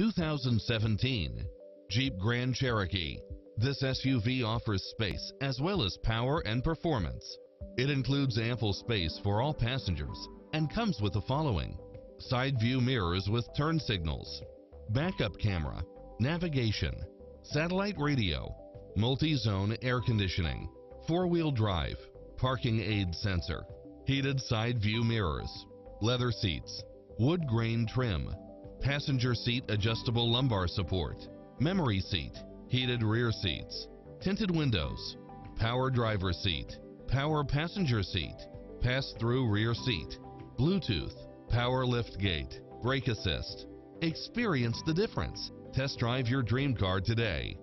2017 Jeep Grand Cherokee. This SUV offers space as well as power and performance. It includes ample space for all passengers and comes with the following. Side view mirrors with turn signals, backup camera, navigation, satellite radio, multi-zone air conditioning, four-wheel drive, parking aid sensor, heated side view mirrors, leather seats, wood grain trim, passenger seat adjustable lumbar support, memory seat, heated rear seats, tinted windows, power driver seat, power passenger seat, pass-through rear seat, Bluetooth, power lift gate, brake assist. Experience the difference. Test drive your dream car today.